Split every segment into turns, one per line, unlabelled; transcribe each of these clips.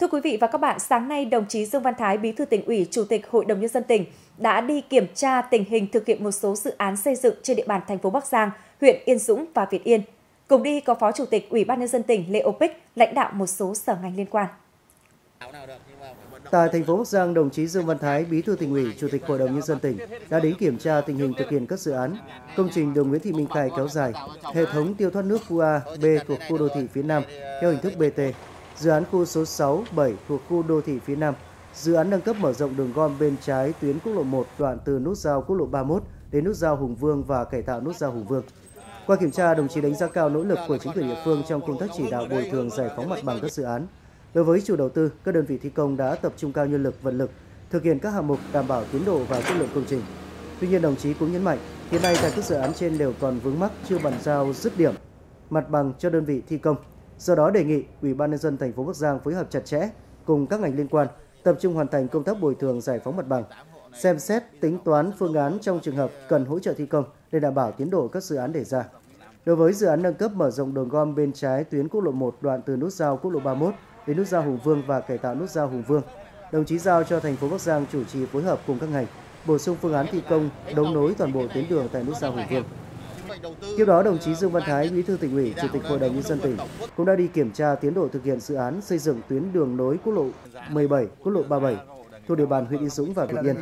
Thưa quý vị và các bạn, sáng nay đồng chí Dương Văn Thái, Bí thư tỉnh ủy, Chủ tịch Hội đồng nhân dân tỉnh đã đi kiểm tra tình hình thực hiện một số dự án xây dựng trên địa bàn thành phố Bắc Giang, huyện Yên Dũng và Việt Yên. Cùng đi có Phó Chủ tịch Ủy ban nhân dân tỉnh Lê Ô Bích, lãnh đạo một số sở ngành liên quan.
Tại thành phố Bắc Giang, đồng chí Dương Văn Thái, Bí thư tỉnh ủy, Chủ tịch Hội đồng nhân dân tỉnh đã đến kiểm tra tình hình thực hiện các dự án công trình đường Nguyễn Thị Minh Khai kéo dài, hệ thống tiêu thoát nước khu A, B thuộc khu đô thị phía Nam theo hình thức BT, dự án khu số 6, 7 thuộc khu đô thị phía Nam, dự án nâng cấp mở rộng đường gom bên trái tuyến quốc lộ 1 đoạn từ nút giao quốc lộ 31 đến nút giao Hùng Vương và cải tạo nút giao Hùng Vương. Qua kiểm tra, đồng chí đánh giá cao nỗ lực của chính quyền địa phương trong công tác chỉ đạo bồi thường giải phóng mặt bằng các dự án. Đối với chủ đầu tư, các đơn vị thi công đã tập trung cao nhân lực, vật lực, thực hiện các hạng mục đảm bảo tiến độ và chất lượng công trình. Tuy nhiên, đồng chí cũng nhấn mạnh, hiện nay tại các dự án trên đều còn vướng mắc chưa bàn giao dứt điểm mặt bằng cho đơn vị thi công. Do đó đề nghị Ủy ban nhân dân thành phố Bắc Giang phối hợp chặt chẽ cùng các ngành liên quan tập trung hoàn thành công tác bồi thường giải phóng mặt bằng, xem xét tính toán phương án trong trường hợp cần hỗ trợ thi công để đảm bảo tiến độ các dự án đề ra. Đối với dự án nâng cấp mở rộng đường gom bên trái tuyến quốc lộ 1 đoạn từ nút giao quốc lộ 31 đến nút giao Hùng Vương và cải tạo nút giao Hùng Vương, đồng chí giao cho thành phố Bắc Giang chủ trì phối hợp cùng các ngành bổ sung phương án thi công đấu nối toàn bộ tuyến đường tại nút giao Hùng Vương. Tiếp đó, đồng chí Dương Văn Thái, Bí thư tỉnh ủy, Chủ tịch Hội đồng nhân dân tỉnh cũng đã đi kiểm tra tiến độ thực hiện dự án xây dựng tuyến đường nối quốc lộ 17, quốc lộ 37 thuộc địa bàn huyện Yên Dũng và Việt Yên.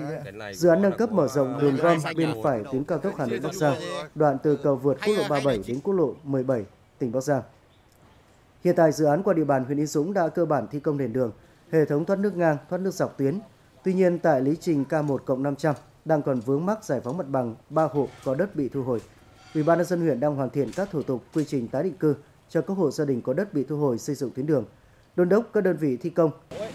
Dự án nâng cấp mở rộng đường gom bên phải tuyến cao tốc Hà Nội Bắc Giang, đoạn từ cầu vượt quốc lộ 37 đến quốc lộ 17, tỉnh Bắc Giang. Hiện tại dự án qua địa bàn huyện Yên Dũng đã cơ bản thi công nền đường, hệ thống thoát nước ngang, thoát nước dọc tuyến. Tuy nhiên tại lý trình K1 cộng 500 đang còn vướng mắc giải phóng mặt bằng 3 hộ có đất bị thu hồi. Ủy ban nhân dân huyện đang hoàn thiện các thủ tục quy trình tái định cư cho các hộ gia đình có đất bị thu hồi xây dựng tuyến đường. Đôn đốc các đơn vị thi công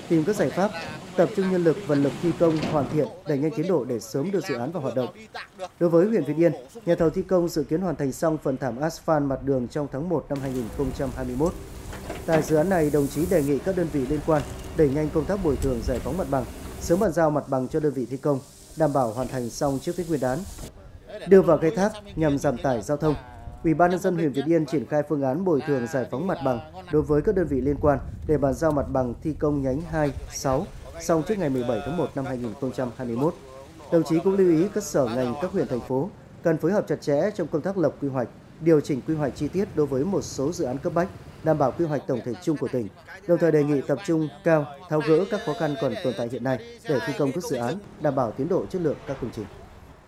tìm các giải pháp, tập trung nhân lực vật lực thi công hoàn thiện đẩy nhanh tiến độ để sớm đưa dự án vào hoạt động. Đối với huyện Việt Yên, nhà thầu thi công dự kiến hoàn thành xong phần thảm asphalt mặt đường trong tháng 1 năm 2021. Tại dự án này, đồng chí đề nghị các đơn vị liên quan đẩy nhanh công tác bồi thường giải phóng mặt bằng, sớm bàn giao mặt bằng cho đơn vị thi công, đảm bảo hoàn thành xong trước Tết Nguyên đán. Đưa vào khai thác nhằm giảm tải giao thông. Ủy ban nhân dân huyện Việt Yên triển khai phương án bồi thường giải phóng mặt bằng đối với các đơn vị liên quan để bàn giao mặt bằng thi công nhánh 2, 6 xong trước ngày 17 tháng 1 năm 2021. Đồng chí cũng lưu ý các sở ngành các huyện thành phố cần phối hợp chặt chẽ trong công tác lập quy hoạch, điều chỉnh quy hoạch chi tiết đối với một số dự án cấp bách, đảm bảo quy hoạch tổng thể chung của tỉnh. Đồng thời đề nghị tập trung cao tháo gỡ các khó khăn còn tồn tại hiện nay để thi công các dự án, đảm bảo tiến độ chất lượng các công trình.